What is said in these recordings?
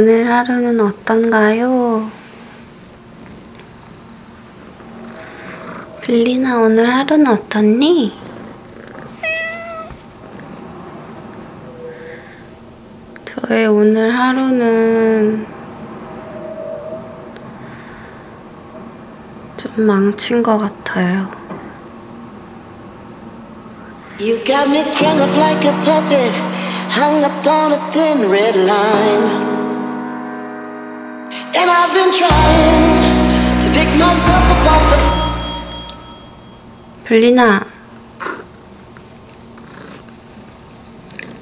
오늘 하루는 어떤가요? 빌리나 오늘 하루는 어떻니? 저의 오늘 하루는 좀 망친 것 같아요. You got me strung up like a puppet, hung up on a thin red line. And I've been trying to pick myself up off the 블리나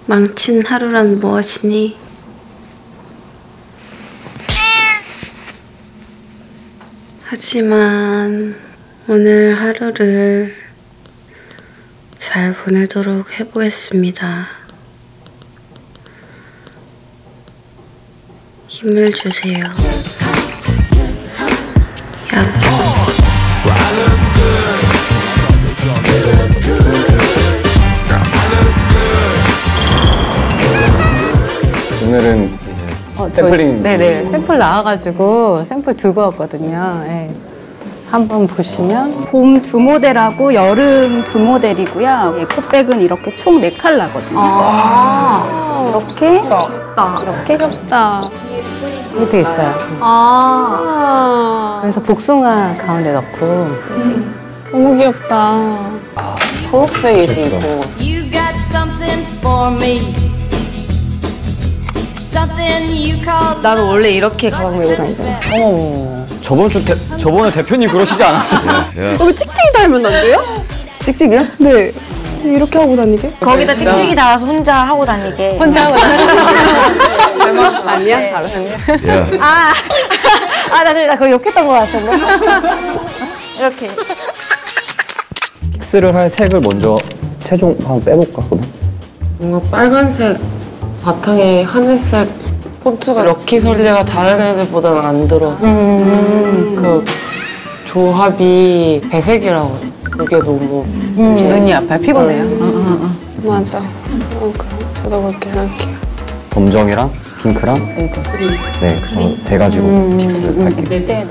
망친 하루란 무엇이니? 하지만 오늘 하루를 잘 보내도록 해보겠습니다. 힘을 주세요. 오늘은 이제 어, 샘플링 네네 샘플 나와가지고 샘플 들고 왔거든요. 예. 한번 보시면 봄 두 모델하고 여름 두 모델이고요. 에코백은 이렇게 총 네 컬러거든요. 이렇게 이렇게 귀엽다. 이것도 있어요. 아 그래서 복숭아 가운데 넣고 너무 귀엽다. 초록색이시 있고 You got something for me. 나는 원래 이렇게 가방 메고 다니잖아. 저번 주 대, 저번에 대표님 그러시지 않았어요? 여기 찍찍이 달면 안 돼요? 찍찍이요? 네. 이렇게 하고 다니게? 거기다 찍찍이 달아서 혼자 하고 다니게. 혼자 하고 아니야? 알았어. 아, 아, 나, 나 그거 욕했던 것 같은데. 이렇게. 픽스를 할 색을 먼저 최종 한번 빼볼까 그럼? 뭔가 빨간색 바탕에 하늘색 폰트가 lucky 설리가 다른 애들보다는 안 들어왔어. 그 조합이 배색이라고. 그게 너무 눈이 아파요. 피곤해요. 맞아. 어, 그럼 저도 그렇게 생각해요. 검정이랑 핑크랑 네, 저는 세 가지로 fix를 할게요. 네네.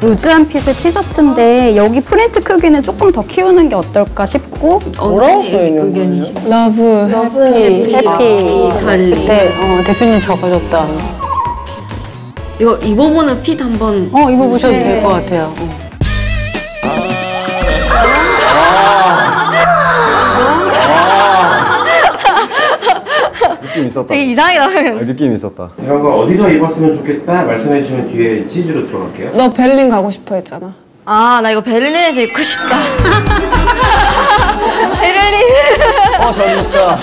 loose한 fit의 티셔츠인데 여기 프린트 크기는 조금 더 키우는 게 어떨까 싶고 뭐라고 써 있는 거예요? love, 해피, 해피 살리. 그때 어, 대표님 적어줬던 이거 입어보는 핏 한번. 어 이거 보셔도 될 것 같아요. 어. 느낌 있었다. 되게 나오는. 아, 느낌 있었다. 이런 거 어디서 입었으면 좋겠다 말씀해 주시면 뒤에 치즈로 들어갈게요. 너 베를린 가고 싶어 했잖아. 아, 나 이거 베를린에서 입고 싶다. 베를린. 어, 재밌다.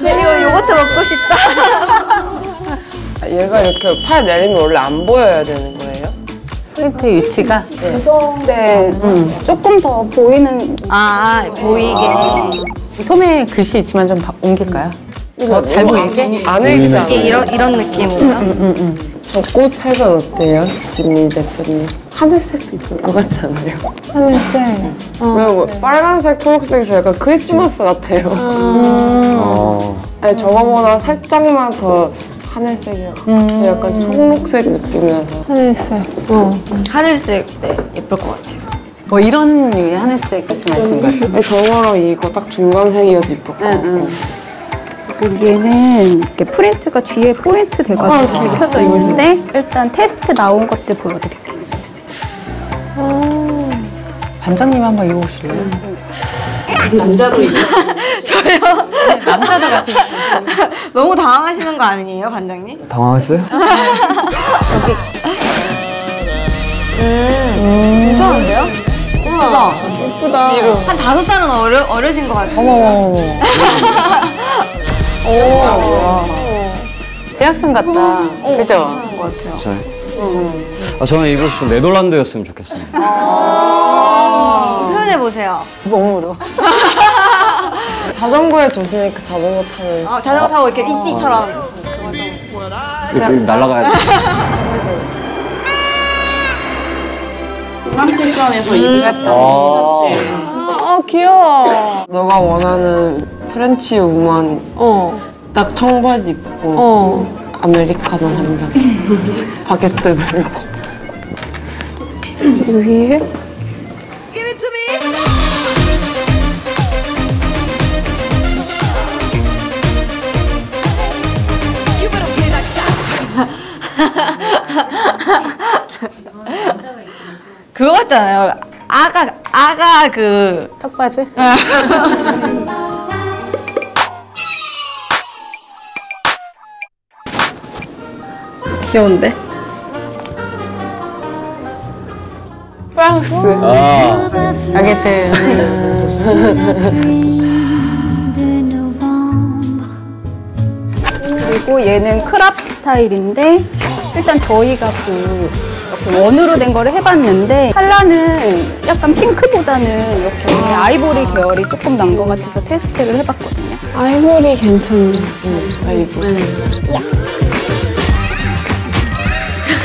이거 요거트 먹고 싶다. 얘가 이렇게 팔 내리면 원래 안 보여야 되는 거예요? 프린트 위치가 네. 네, 조금 더 보이는 아, 보이게. 소매 글씨 있지만 좀 바- 옮길까요? 더잘 보이게? 안에 이게 있잖아요. 이런, 이런 느낌인가? 저 꽃 색은 어때요? 진미 대표님. 하늘색도 있을 것 같잖아요. 하늘색. 그리고 빨간색, 초록색에서 약간 크리스마스 같아요. 어, 아니, 저거보다 살짝만 더 하늘색이요. 약간 초록색 느낌이어서. 하늘색. 어. 하늘색, 네, 예쁠 것 같아요. 뭐 이런 하늘색 말씀하시는 거죠? 저거랑 이거 딱 중간색이어도 이쁠 것 같고. 여기에는 이렇게 프린트가 뒤에 포인트 돼가지고 이렇게 켜져 있는데 일단 테스트 나온 것들 보여드릴게요. 반장님 한번 입어보실래요? 남자도 있어. 남자도 같이 너무 당황하시는 거 아니에요, 반장님? 당황했어요? 음, 괜찮은데요? 예쁘다. 한 다섯 살은 어려, 어려진 것 같은데. 어머머머. 대학생 같다. 그죠? 괜찮은 것 같아요. 저, 아, 저는 이번 주 네덜란드였으면 좋겠어요. 표현해보세요. 몸으로. 자전거에 조시니까 자전거 타는. 어, 자전거 타고 이렇게 ET처럼. 그거 좀. 이렇게 날아가야 돼. 강남 패션에서 입으셨던 티셔츠예요. 아 귀여워. 너가 원하는 French woman 어. 딱 청바지 입고 어. 아메리카노 한 잔. 바게트 들고. 위에? 그거 같잖아요. 아가 아가 그 턱받이? 귀여운데? 프랑스. 아, 바게트. 그리고 얘는 크랍 스타일인데 일단 저희가 그 이렇게 원으로 된 거를 해봤는데 컬러는 약간 핑크보다는 이렇게 아이보리 계열이 조금 난 것 같아서 테스트를 해봤거든요. 아이보리 괜찮네. 응, 아이보리.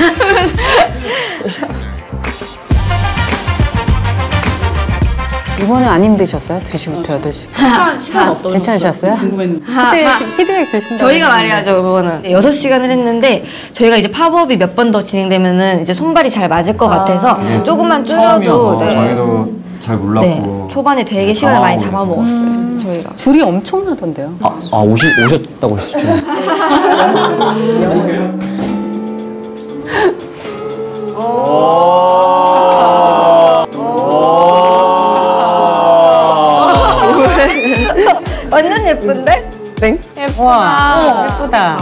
이번에 안 힘드셨어요? 2시부터 8시. 시간, 시간 어떠셨어요? 괜찮으셨어요? 궁금했는데. 피드백, 피드백 주신다고. 저희가 말해야죠, 이거는. 6시간을 했는데, 저희가 이제 팝업이 몇 번 더 진행되면은 이제 손발이 잘 맞을 것 같아서, 조금만 줄여도, 처음이어서 네. 저희도 잘 몰랐고. 네. 초반에 되게 시간을 많이 잡아먹었어요, 저희가. 줄이 엄청나던데요. 아, 아 오시, 오셨다고 하시죠? 완전 예쁜데? 와, 예쁘다.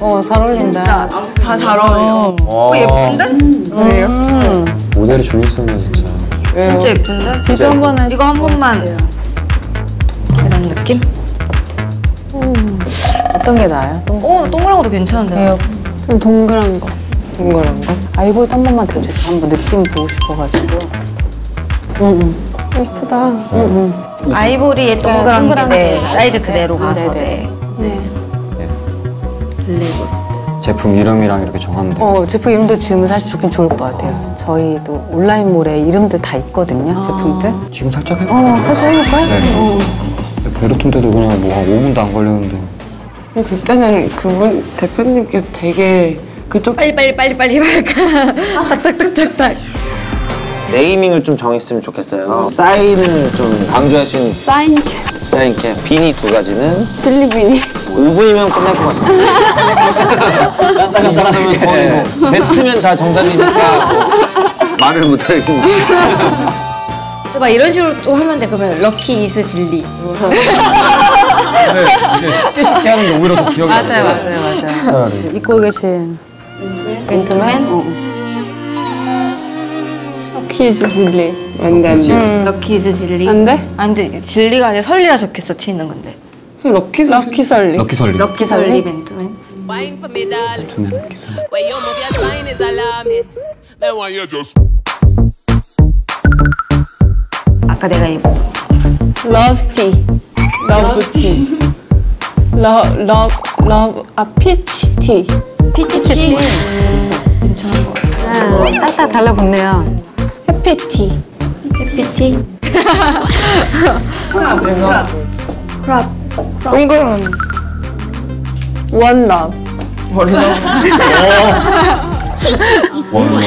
어, 잘 어울린다. 진짜 다 잘 어울려. 어, 예쁜데? 그래요? 모델이 줄리스는 진짜. 진짜 예쁜데? 비교 한번 해. 이거 한 번만. 이런 느낌? 어떤 게 나아요? 동... 어, 나 동그란 것도 괜찮은데. 네, 좀 동그란 거. 동그란 거. 아이보리 한 번만 더 주세요. 한번 느낌 보고 싶어가지고. 응, 예쁘다. 응. 아이보리의 동그란, 동그란 게 네, 게. 사이즈 그대로 가서 네네. 네. 네. 제품 이름이랑 이렇게 정하면 돼요. 어, 제품 이름도 지으면 사실 좋긴 좋을 것 같아요. 저희도 온라인몰에 이름들 다 있거든요, 제품들. 지금 살짝 해볼까요? 어, 살짝 해볼까요? 네. 어. 근데 베르툼 때도 그냥 뭐 한 5분도 안 걸렸는데. 근데 그때는 그분 대표님께서 되게 그쪽 빨리 빨리 빨리 빨리 할까? 딱딱딱딱딱. 네이밍을 좀 정했으면 좋겠어요. 사인을 좀 강조할 수 있는 사인 캡, 사인 캠. 비니 두 가지는 슬리 비니. 5분이면 끝날 것 같습니다. 딴딴딴딴하면 거의 뭐 뱉으면 다 정답이니까 뭐 말을 못하겠네. 막 이런 식으로 또 하면 돼. 그러면 lucky is 진리. 근데 이게 쉽게 쉽게 하는 게 오히려 더 기억이 안 맞아요, 나요. 맞아요, 맞아요. 차라리. 입고 계신 맨투맨? 어. lucky's 진리. 안 돼, 안 돼. 음. lucky is 진리. 안 돼? 아 근데 진리가 아니라 설리라 적혔어 티 있는 건데. lucky, lucky 설리. lucky 설리. lucky 설리 맨투맨. 맨투맨 lucky 설리. 아까 내가 입었던. love 티. love 티. 러, 러, love, 아, peach 티. peach 티. 괜찮은 것 같아. 아, 딱딱 달라붙네요. 페페티. 해피티. 크랍. 동그란. 원 러브. 원로.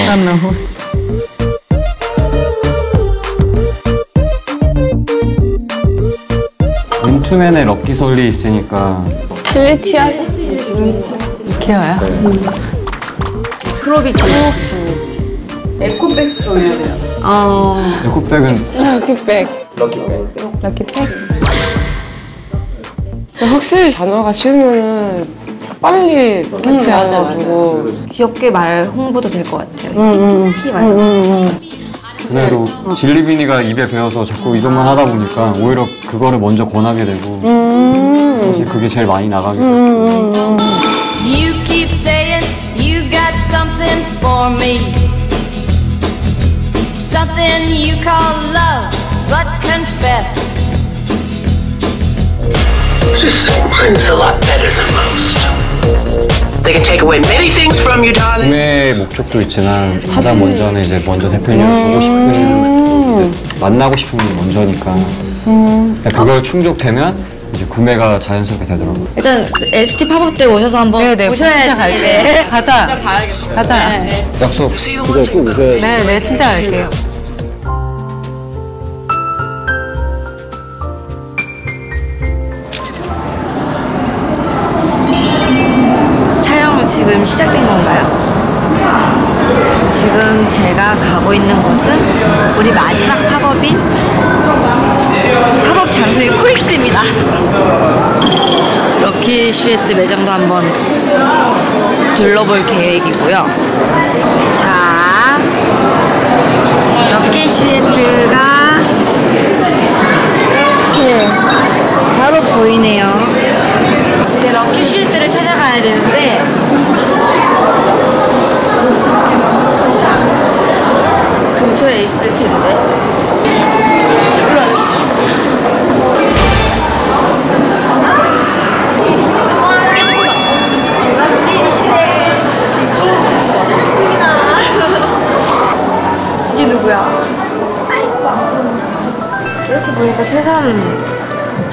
맨투맨에 럭키 설리 있으니까 실리 티 하자. 케어야? 크롭이 진리. 에코백 줘야 돼요. 어. 에코백은 럭키백. 럭키팩? 확실히 단어가 쉬우면은 빨리 캐치해가지고. 귀엽게 말 홍보도 될 것 같아요. 응, 티 말. 그래도 진리비니가 입에 배어서 자꾸 이것만 하다 보니까 오히려 그거를 먼저 권하게 되고 사실 그게 제일 많이 나가게 됐죠. You for me. Something you call love, but confess. Just mine's a lot better than most. They can take away many things from you, darling. 구매의 목적도 있지만 가장 먼저는 이제 먼저 대표님을 보고 싶은 만나고 싶은 게 먼저니까 그러니까 그걸 충족되면 이제 구매가 자연스럽게 되더라고요. 일단 ST pop-up 때 오셔서 한번 네네 보셔야지. 진짜 갈게요. 네. 가자. 가자. 약속. 그거 꼭 오셔야 네, 네, 진짜 갈게요. 촬영은 지금 시작된 건가요? 지금 제가 가고 있는 곳은 우리 마지막 pop-up인 pop-up 장소인 코엑스입니다. 럭키 슈에트 매장도 한번 둘러볼 계획이고요. 자, 럭키 슈에트가 이렇게 바로 보이네요. 이제 럭키 슈에트를 찾아가야 되는데 근처에 있을 텐데.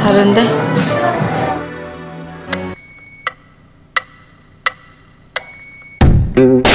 다른데? la